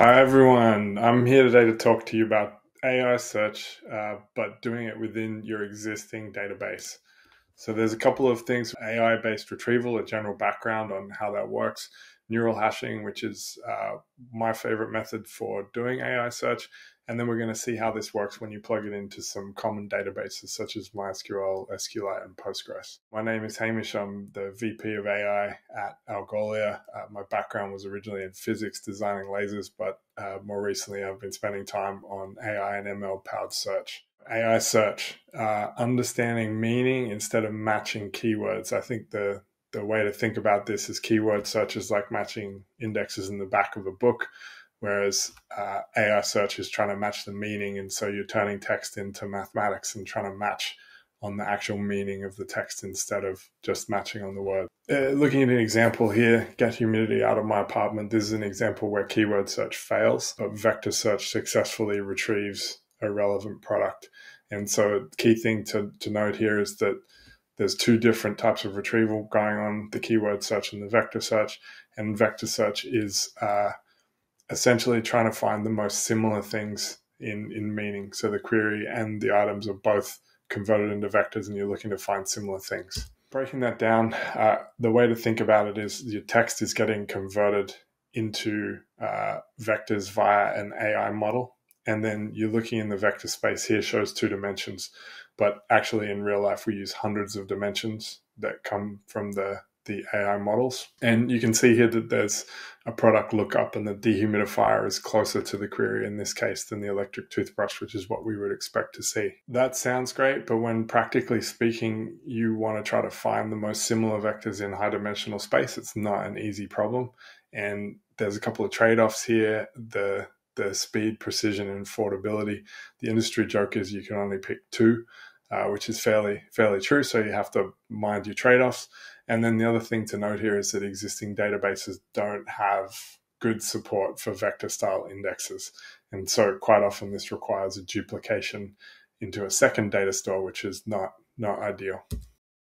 Hi, everyone. I'm here today to talk to you about AI search, uh, but doing it within your existing database. So, there's a couple of things AI based retrieval, a general background on how that works, neural hashing, which is uh, my favorite method for doing AI search, and then we're going to see how this works when you plug it into some common databases such as MySQL, SQLite, and Postgres. My name is Hamish. I'm the VP of AI at Algolia. Uh, my background was originally in physics, designing lasers, but uh, more recently I've been spending time on AI and ML powered search. AI search, uh, understanding meaning instead of matching keywords. I think the the way to think about this is keyword search is like matching indexes in the back of a book whereas uh, AI search is trying to match the meaning, and so you're turning text into mathematics and trying to match on the actual meaning of the text instead of just matching on the word. Uh, looking at an example here, get humidity out of my apartment. This is an example where keyword search fails, but vector search successfully retrieves a relevant product. And so, key thing to, to note here is that there's two different types of retrieval going on: the keyword search and the vector search. And vector search is uh, essentially trying to find the most similar things in, in meaning. So the query and the items are both converted into vectors and you're looking to find similar things. Breaking that down, uh, the way to think about it is your text is getting converted into uh, vectors via an AI model. And then you're looking in the vector space here shows two dimensions, but actually in real life we use hundreds of dimensions that come from the the AI models. And you can see here that there's a product lookup and the dehumidifier is closer to the query in this case than the electric toothbrush, which is what we would expect to see. That sounds great, but when practically speaking, you want to try to find the most similar vectors in high dimensional space, it's not an easy problem. And there's a couple of trade-offs here. The the speed, precision, and affordability. The industry joke is you can only pick two, uh, which is fairly fairly true. So you have to mind your trade-offs. And then the other thing to note here is that existing databases don't have good support for vector style indexes. And so quite often this requires a duplication into a second data store, which is not, not ideal.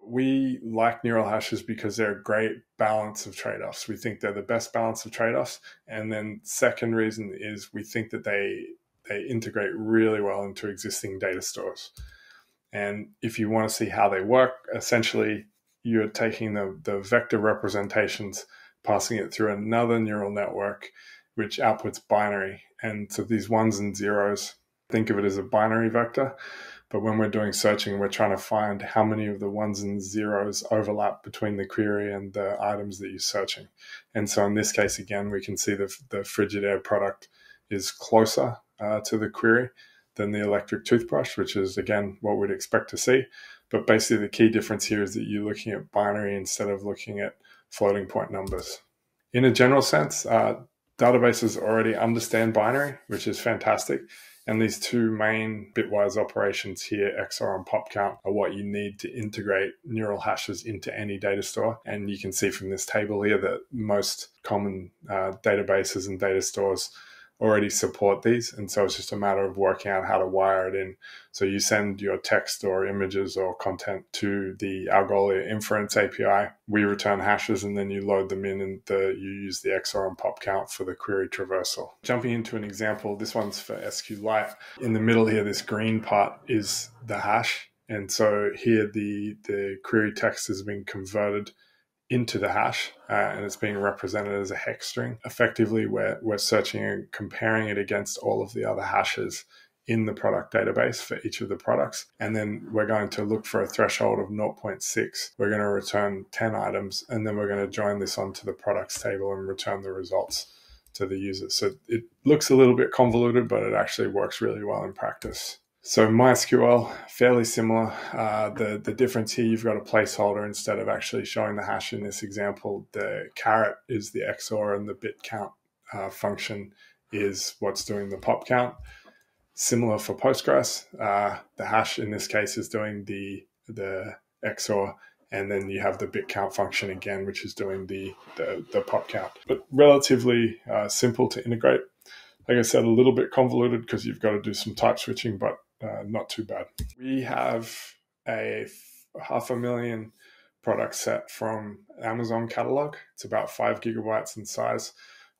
We like neural hashes because they're a great balance of trade offs. We think they're the best balance of trade offs. And then second reason is we think that they they integrate really well into existing data stores. And if you want to see how they work, essentially you're taking the, the vector representations, passing it through another neural network, which outputs binary. And so these ones and zeros, think of it as a binary vector. But when we're doing searching, we're trying to find how many of the ones and zeros overlap between the query and the items that you're searching. And so in this case, again, we can see the, the Frigidaire product is closer uh, to the query than the electric toothbrush, which is again what we'd expect to see. But basically, the key difference here is that you're looking at binary instead of looking at floating point numbers. In a general sense, uh, databases already understand binary, which is fantastic. And these two main bitwise operations here, XOR and pop count, are what you need to integrate neural hashes into any data store. And you can see from this table here that most common uh, databases and data stores already support these. And so it's just a matter of working out how to wire it in. So you send your text or images or content to the Algolia inference API. We return hashes and then you load them in and the, you use the XOR and pop count for the query traversal. Jumping into an example, this one's for SQLite. In the middle here, this green part is the hash. And so here the, the query text has been converted into the hash uh, and it's being represented as a hex string. Effectively, we're, we're searching and comparing it against all of the other hashes in the product database for each of the products. And then we're going to look for a threshold of 0.6. We're going to return 10 items and then we're going to join this onto the products table and return the results to the user. So it looks a little bit convoluted, but it actually works really well in practice. So MySQL, fairly similar. Uh, the, the difference here, you've got a placeholder instead of actually showing the hash in this example. The caret is the XOR and the bit count uh, function is what's doing the pop count. Similar for Postgres, uh, the hash in this case is doing the, the XOR and then you have the bit count function again, which is doing the, the, the pop count. But relatively uh, simple to integrate. Like I said, a little bit convoluted because you've got to do some type switching, but uh, not too bad. We have a half a million product set from Amazon catalog. It's about five gigabytes in size.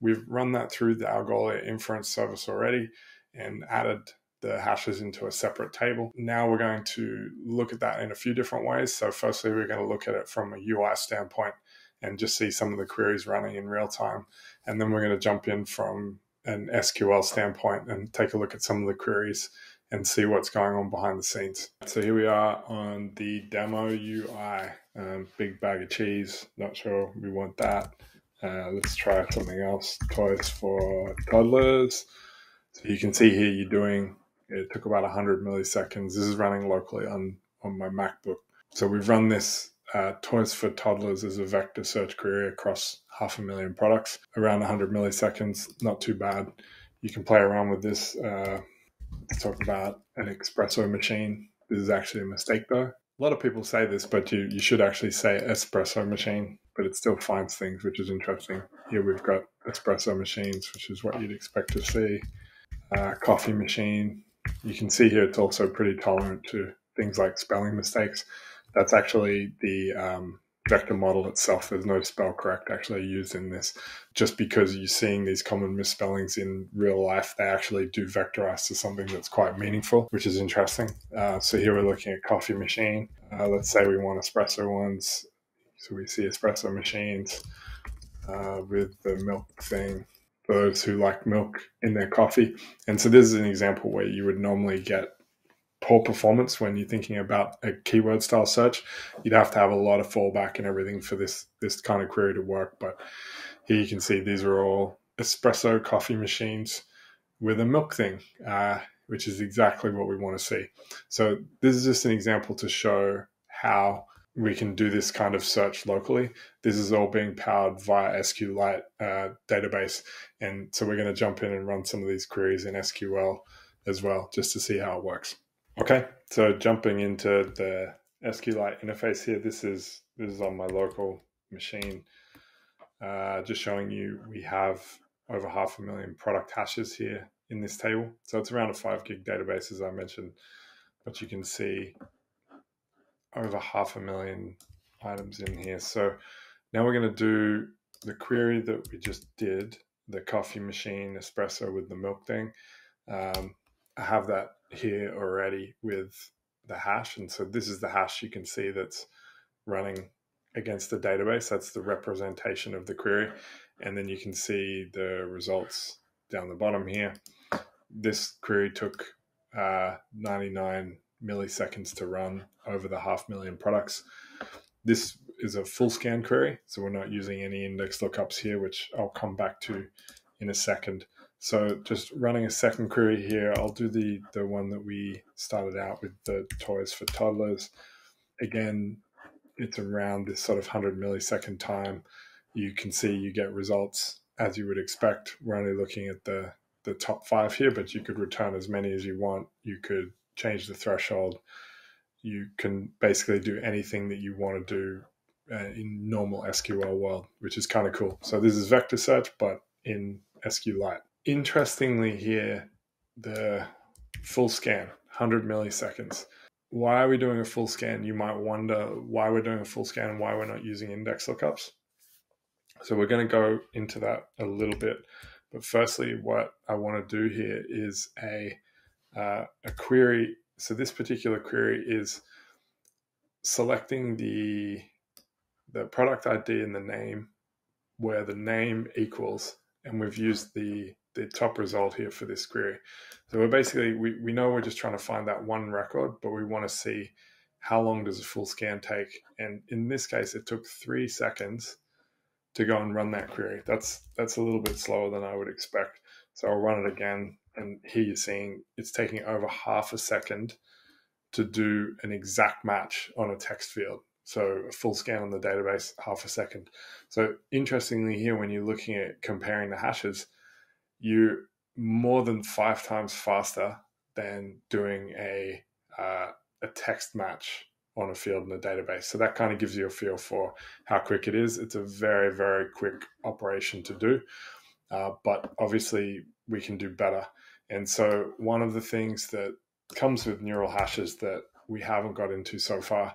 we've run that through the Algolia inference service already and added the hashes into a separate table. Now we're going to look at that in a few different ways. So firstly, we're going to look at it from a UI standpoint and just see some of the queries running in real time. And then we're going to jump in from an SQL standpoint and take a look at some of the queries and see what's going on behind the scenes. So here we are on the demo UI, um, big bag of cheese. Not sure we want that. Uh, let's try something else. Toys for toddlers. So you can see here you're doing, it took about 100 milliseconds. This is running locally on, on my MacBook. So we've run this uh, Toys for Toddlers as a vector search query across half a million products, around 100 milliseconds. Not too bad. You can play around with this. Uh, talk about an espresso machine. This is actually a mistake though. A lot of people say this, but you, you should actually say espresso machine, but it still finds things, which is interesting. Here we've got espresso machines, which is what you'd expect to see. Uh, coffee machine. You can see here it's also pretty tolerant to things like spelling mistakes that's actually the um, vector model itself. There's no spell correct actually used in this. Just because you're seeing these common misspellings in real life, they actually do vectorize to something that's quite meaningful, which is interesting. Uh, so here we're looking at coffee machine. Uh, let's say we want espresso ones. So we see espresso machines uh, with the milk thing. Those who like milk in their coffee. And so this is an example where you would normally get poor performance when you're thinking about a keyword style search. You'd have to have a lot of fallback and everything for this this kind of query to work. But here you can see these are all espresso coffee machines with a milk thing, uh, which is exactly what we want to see. So this is just an example to show how we can do this kind of search locally. This is all being powered via SQLite uh, database. And so we're going to jump in and run some of these queries in SQL as well, just to see how it works. Okay, so jumping into the SQLite interface here, this is this is on my local machine. Uh, just showing you we have over half a million product hashes here in this table. So it's around a five gig database, as I mentioned, but you can see over half a million items in here. So now we're going to do the query that we just did, the coffee machine espresso with the milk thing. Um, I have that here already with the hash. And so this is the hash you can see that's running against the database. That's the representation of the query. And then you can see the results down the bottom here. This query took uh, 99 milliseconds to run over the half million products. This is a full scan query, so we're not using any index lookups here, which I'll come back to in a second. So just running a second query here, I'll do the, the one that we started out with the toys for toddlers. Again, it's around this sort of 100 millisecond time. You can see you get results as you would expect. We're only looking at the, the top five here, but you could return as many as you want. You could change the threshold. You can basically do anything that you want to do uh, in normal SQL world, which is kind of cool. So this is vector search, but in SQLite interestingly here, the full scan, 100 milliseconds. Why are we doing a full scan? You might wonder why we're doing a full scan and why we're not using index lookups. So we're going to go into that a little bit. But firstly, what I want to do here is a, uh, a query. So this particular query is selecting the, the product ID and the name where the name equals, and we've used the the top result here for this query. So we're basically, we, we know we're just trying to find that one record, but we want to see how long does a full scan take. And in this case, it took three seconds to go and run that query. That's that's a little bit slower than I would expect. So I'll run it again, and here you're seeing it's taking over half a second to do an exact match on a text field. So a full scan on the database, half a second. So interestingly here, when you're looking at comparing the hashes, you more than five times faster than doing a uh, a text match on a field in a database. So that kind of gives you a feel for how quick it is. It's a very very quick operation to do, uh, but obviously we can do better. And so one of the things that comes with neural hashes that we haven't got into so far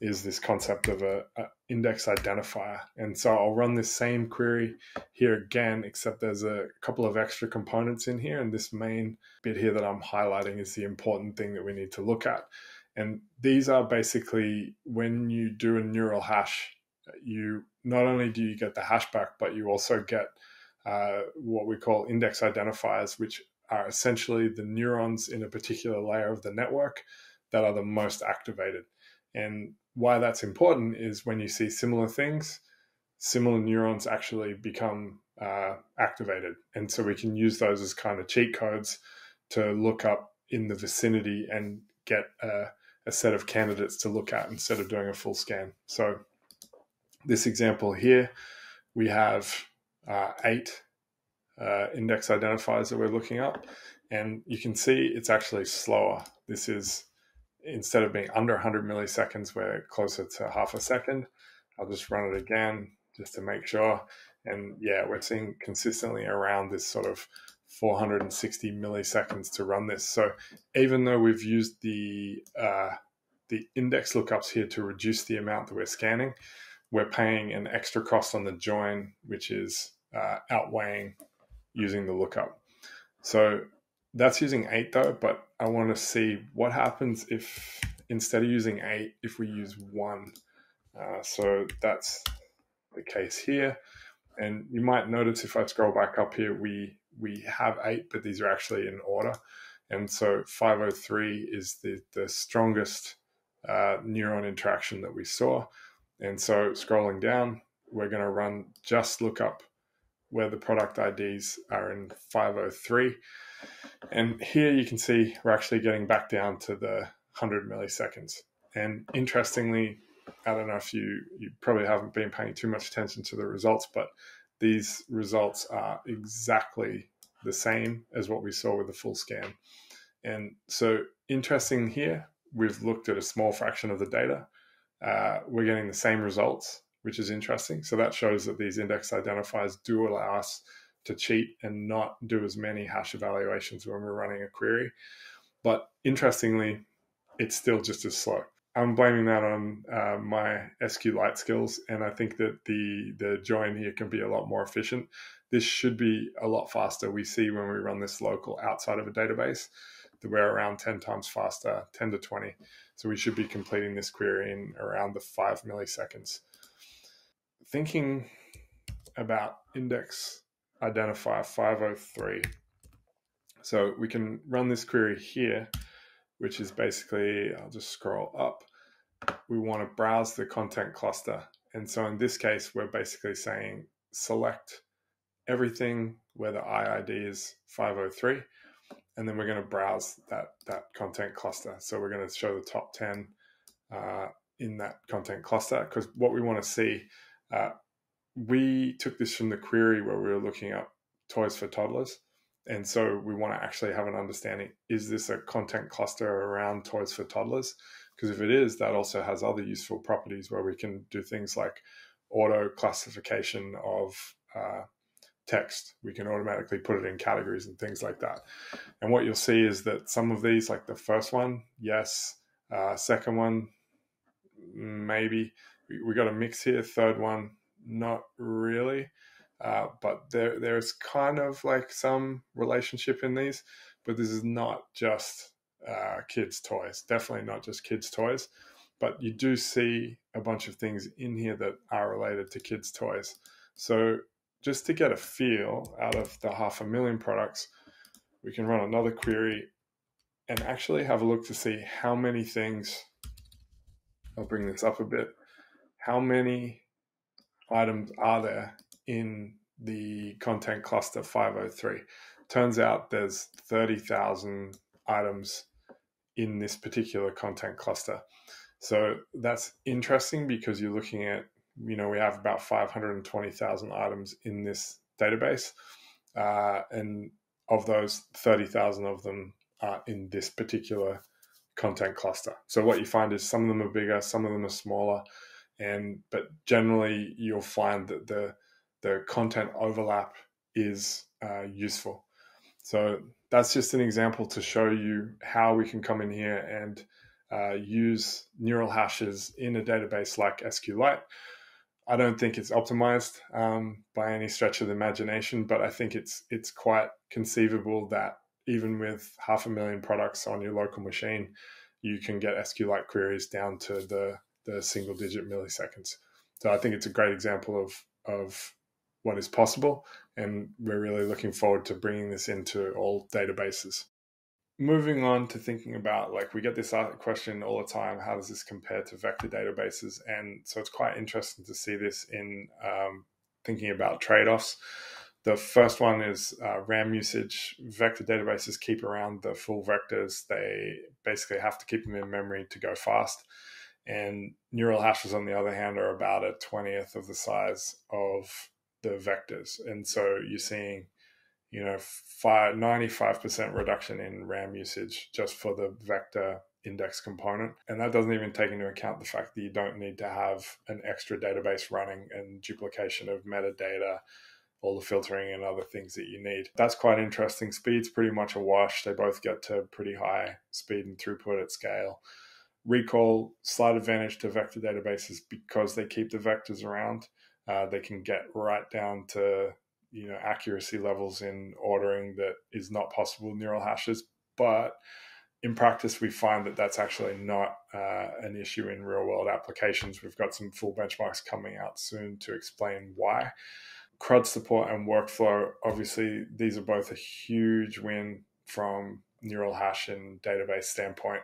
is this concept of a, a, index identifier. And so I'll run this same query here again, except there's a couple of extra components in here. And this main bit here that I'm highlighting is the important thing that we need to look at. And these are basically when you do a neural hash, you not only do you get the hash back, but you also get uh, what we call index identifiers, which are essentially the neurons in a particular layer of the network that are the most activated. And why that's important is when you see similar things, similar neurons actually become uh, activated. And so we can use those as kind of cheat codes to look up in the vicinity and get a, a set of candidates to look at instead of doing a full scan. So this example here, we have uh, eight uh, index identifiers that we're looking up. And you can see it's actually slower. This is instead of being under 100 milliseconds, we're closer to half a second. I'll just run it again just to make sure. And yeah, we're seeing consistently around this sort of 460 milliseconds to run this. So even though we've used the uh, the index lookups here to reduce the amount that we're scanning, we're paying an extra cost on the join, which is uh, outweighing using the lookup. So that's using eight though, but I want to see what happens if instead of using eight, if we use one. Uh, so that's the case here. And you might notice if I scroll back up here, we we have eight, but these are actually in order. And so 503 is the, the strongest uh, neuron interaction that we saw. And so scrolling down, we're going to run just look up where the product IDs are in 503. And here you can see we're actually getting back down to the 100 milliseconds. And interestingly, I don't know if you, you probably haven't been paying too much attention to the results, but these results are exactly the same as what we saw with the full scan. And so, interesting here, we've looked at a small fraction of the data. Uh, we're getting the same results, which is interesting. So that shows that these index identifiers do allow us to cheat and not do as many hash evaluations when we're running a query. But interestingly, it's still just as slow. I'm blaming that on uh, my SQLite skills, and I think that the the join here can be a lot more efficient. This should be a lot faster. We see when we run this local outside of a database that we're around 10 times faster, 10 to 20. So we should be completing this query in around the five milliseconds thinking about index identifier 503. So we can run this query here, which is basically, I'll just scroll up. We want to browse the content cluster. And so in this case, we're basically saying select everything where the IID is 503. And then we're going to browse that, that content cluster. So we're going to show the top 10 uh, in that content cluster because what we want to see uh, we took this from the query where we were looking up toys for toddlers. And so we want to actually have an understanding is this a content cluster around toys for toddlers? Because if it is, that also has other useful properties where we can do things like auto classification of uh, text. We can automatically put it in categories and things like that. And what you'll see is that some of these, like the first one, yes. Uh, second one, maybe we, we got a mix here. Third one, not really. Uh, but there, there's kind of like some relationship in these, but this is not just uh, kids' toys. Definitely not just kids' toys. But you do see a bunch of things in here that are related to kids' toys. So just to get a feel out of the half a million products, we can run another query and actually have a look to see how many things. I'll bring this up a bit how many items are there in the content cluster 503? Turns out there's 30,000 items in this particular content cluster. So that's interesting because you're looking at, you know, we have about 520,000 items in this database. Uh, and of those, 30,000 of them are in this particular content cluster. So what you find is some of them are bigger, some of them are smaller and but generally you'll find that the the content overlap is uh, useful. So that's just an example to show you how we can come in here and uh, use neural hashes in a database like SQLite. I don't think it's optimized um, by any stretch of the imagination, but I think it's it's quite conceivable that even with half a million products on your local machine, you can get SQLite queries down to the the single digit milliseconds. So I think it's a great example of of what is possible, and we're really looking forward to bringing this into all databases. Moving on to thinking about like we get this question all the time how does this compare to vector databases? And so it's quite interesting to see this in um, thinking about trade-offs. The first one is uh, ram usage. Vector databases keep around the full vectors. They basically have to keep them in memory to go fast and neural hashes on the other hand are about a 20th of the size of the vectors and so you're seeing you know, 95% reduction in RAM usage just for the vector index component. And that doesn't even take into account the fact that you don't need to have an extra database running and duplication of metadata, all the filtering and other things that you need. That's quite interesting. Speed's pretty much a wash. They both get to pretty high speed and throughput at scale. Recall, slight advantage to vector databases because they keep the vectors around. Uh, they can get right down to you know accuracy levels in ordering that is not possible with neural hashes but in practice we find that that's actually not uh, an issue in real world applications. We've got some full benchmarks coming out soon to explain why. Crud support and workflow obviously these are both a huge win from neural hash and database standpoint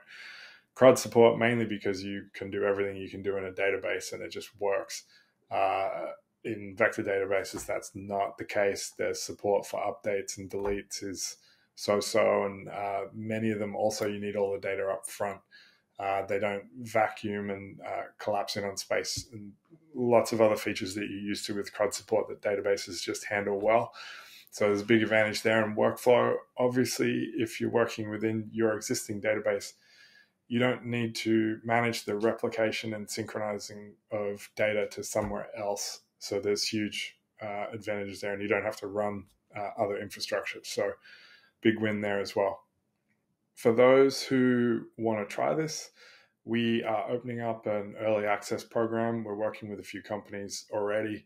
crud support mainly because you can do everything you can do in a database and it just works uh, in vector databases, that's not the case. There's support for updates and deletes is so-so, and uh, many of them also you need all the data up front. Uh, they don't vacuum and uh, collapse in on space, and lots of other features that you're used to with CRUD support that databases just handle well. So there's a big advantage there. in workflow, obviously, if you're working within your existing database, you don't need to manage the replication and synchronizing of data to somewhere else so there's huge uh, advantages there, and you don't have to run uh, other infrastructure. So big win there as well. For those who want to try this, we are opening up an early access program. We're working with a few companies already,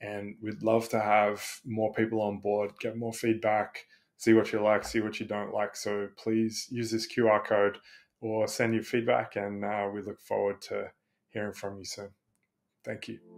and we'd love to have more people on board, get more feedback, see what you like, see what you don't like. So please use this QR code or send your feedback, and uh, we look forward to hearing from you soon. Thank you.